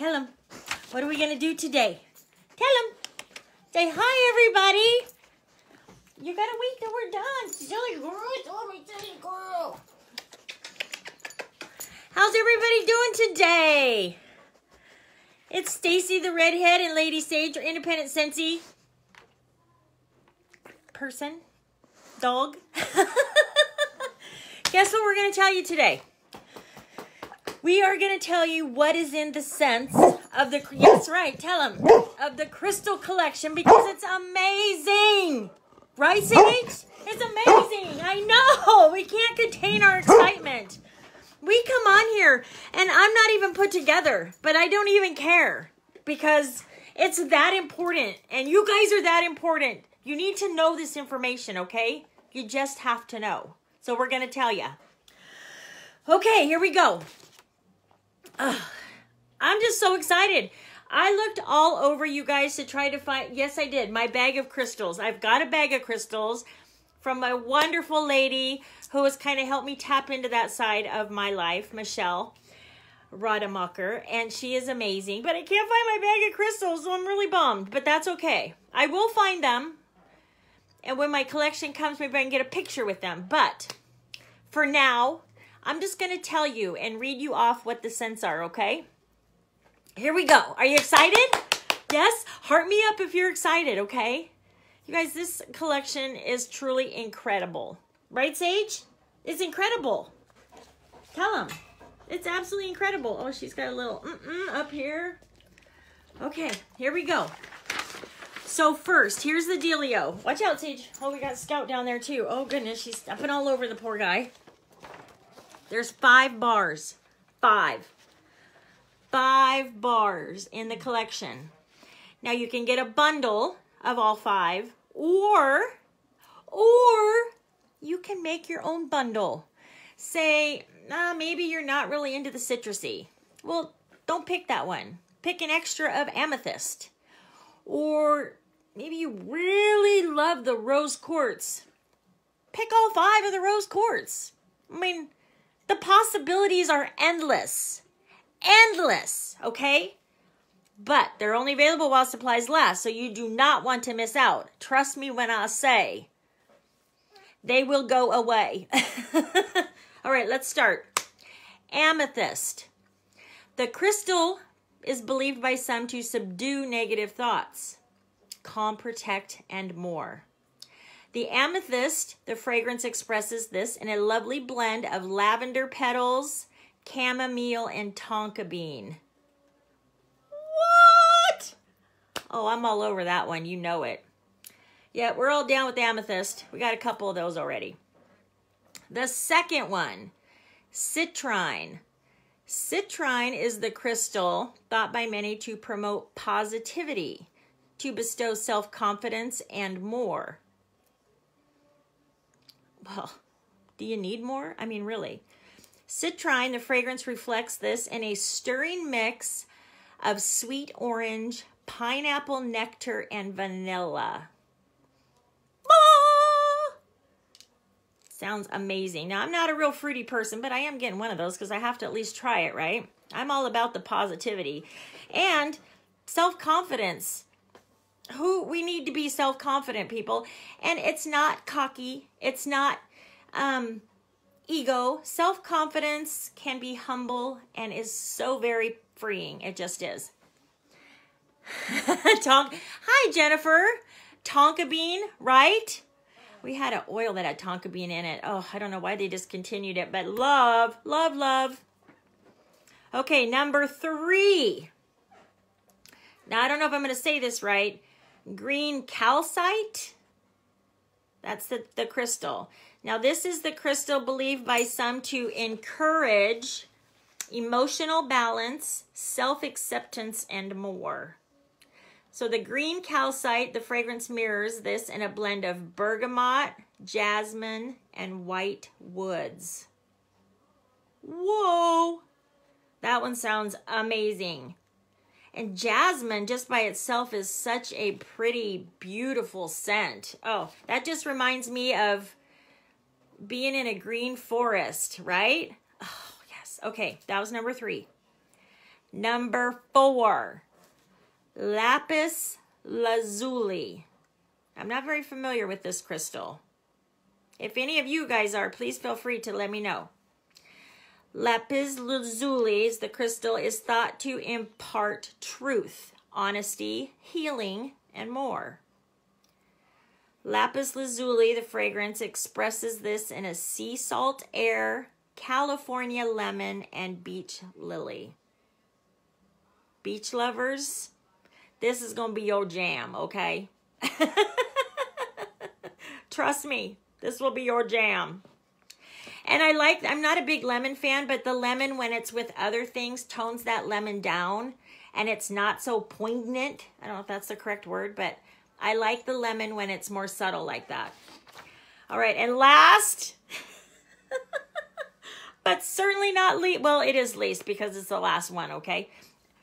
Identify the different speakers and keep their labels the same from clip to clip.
Speaker 1: Tell them. What are we going to do today? Tell them. Say hi, everybody. You got to wait till we're done. Girl. Girl. How's everybody doing today? It's Stacy the Redhead and Lady Sage, your independent Scentsy person, dog. Guess what we're going to tell you today? We are going to tell you what is in the scents of the, yes, right, tell them, of the crystal collection because it's amazing. Right, Sage? It's amazing. I know. We can't contain our excitement. We come on here and I'm not even put together, but I don't even care because it's that important and you guys are that important. You need to know this information, okay? You just have to know. So we're going to tell you. Okay, here we go. Ugh, I'm just so excited. I looked all over you guys to try to find, yes, I did, my bag of crystals. I've got a bag of crystals from my wonderful lady who has kind of helped me tap into that side of my life, Michelle Rademacher, and she is amazing. But I can't find my bag of crystals, so I'm really bummed, but that's okay. I will find them, and when my collection comes, maybe I can get a picture with them. But for now, I'm just going to tell you and read you off what the scents are, okay? Here we go. Are you excited? Yes? Heart me up if you're excited, okay? You guys, this collection is truly incredible. Right, Sage? It's incredible. Tell them. It's absolutely incredible. Oh, she's got a little mm-mm up here. Okay, here we go. So first, here's the dealio. Watch out, Sage. Oh, we got Scout down there too. Oh goodness, she's stepping all over the poor guy. There's five bars. Five. Five bars in the collection. Now you can get a bundle of all five or, or you can make your own bundle. Say, nah, maybe you're not really into the citrusy. Well, don't pick that one. Pick an extra of amethyst. Or maybe you really love the rose quartz. Pick all five of the rose quartz. I mean, the possibilities are endless. Endless, okay? But they're only available while supplies last, so you do not want to miss out. Trust me when I say they will go away. All right, let's start. Amethyst. The crystal is believed by some to subdue negative thoughts, calm, protect, and more. The amethyst, the fragrance expresses this in a lovely blend of lavender petals, chamomile, and tonka bean. What? Oh, I'm all over that one. You know it. Yeah, we're all down with amethyst. We got a couple of those already. The second one, citrine. Citrine is the crystal thought by many to promote positivity, to bestow self confidence, and more. Well, do you need more? I mean, really. Citrine, the fragrance reflects this in a stirring mix of sweet orange, pineapple nectar, and vanilla. Ah! Sounds amazing. Now, I'm not a real fruity person, but I am getting one of those because I have to at least try it, right? I'm all about the positivity and self-confidence. Who we need to be self-confident people. And it's not cocky. It's not um ego. Self-confidence can be humble and is so very freeing. It just is. Tonk. Hi, Jennifer. Tonka bean, right? We had an oil that had tonka bean in it. Oh, I don't know why they discontinued it, but love, love, love. Okay, number three. Now, I don't know if I'm going to say this right. Green calcite. That's the, the crystal. Now, this is the crystal believed by some to encourage emotional balance, self-acceptance, and more. So the green calcite, the fragrance mirrors this in a blend of bergamot, jasmine, and white woods. Whoa! That one sounds amazing. And jasmine just by itself is such a pretty, beautiful scent. Oh, that just reminds me of being in a green forest, right? Oh, yes. Okay, that was number three. Number four, lapis lazuli. I'm not very familiar with this crystal. If any of you guys are, please feel free to let me know. Lapis lazuli, the crystal, is thought to impart truth, honesty, healing, and more. Lapis lazuli, the fragrance, expresses this in a sea salt air, California lemon, and beach lily. Beach lovers, this is going to be your jam, okay? Trust me, this will be your jam. And I like, I'm not a big lemon fan, but the lemon, when it's with other things, tones that lemon down and it's not so poignant. I don't know if that's the correct word, but I like the lemon when it's more subtle like that. All right, and last, but certainly not least, well, it is least because it's the last one, okay?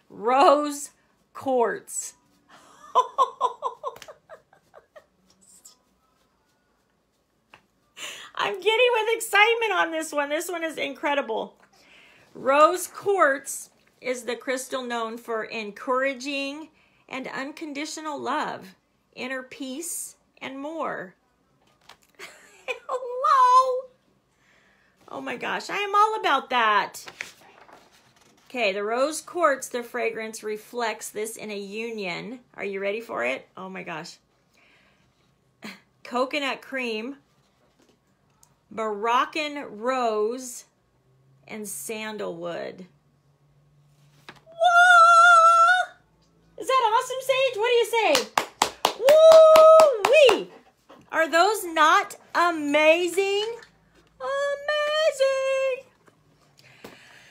Speaker 1: Rose quartz. I'm giddy with excitement on this one. This one is incredible. Rose quartz is the crystal known for encouraging and unconditional love, inner peace, and more. Hello. Oh my gosh, I am all about that. Okay, the rose quartz, the fragrance reflects this in a union. Are you ready for it? Oh my gosh. Coconut cream, Moroccan rose, and sandalwood. Whoa! Is that awesome, Sage? What do you say? Woo-wee! Are those not amazing? Amazing!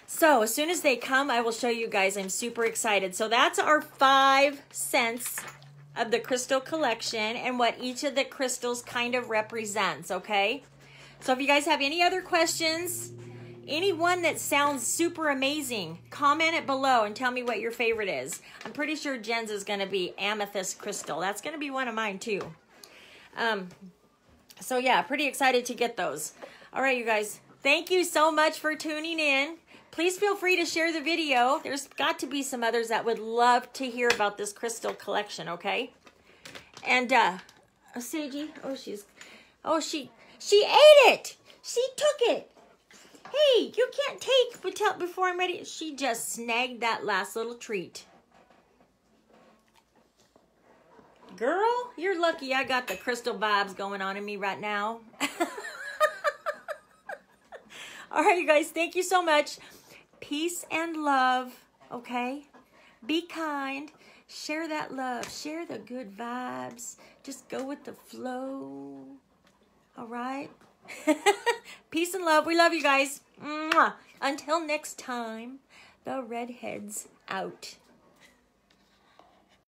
Speaker 1: So as soon as they come, I will show you guys. I'm super excited. So that's our five scents of the crystal collection and what each of the crystals kind of represents, okay? So if you guys have any other questions, anyone that sounds super amazing, comment it below and tell me what your favorite is. I'm pretty sure Jen's is going to be amethyst crystal. That's going to be one of mine too. Um, so yeah, pretty excited to get those. All right, you guys. Thank you so much for tuning in. Please feel free to share the video. There's got to be some others that would love to hear about this crystal collection, okay? And, uh, Seiji, oh, she's, oh, she, she ate it. She took it. Hey, you can't take before I'm ready. She just snagged that last little treat. Girl, you're lucky I got the crystal vibes going on in me right now. All right, you guys, thank you so much. Peace and love, okay? Be kind. Share that love. Share the good vibes. Just go with the flow. All right? Peace and love. We love you guys. Mwah. Until next time, the redheads out.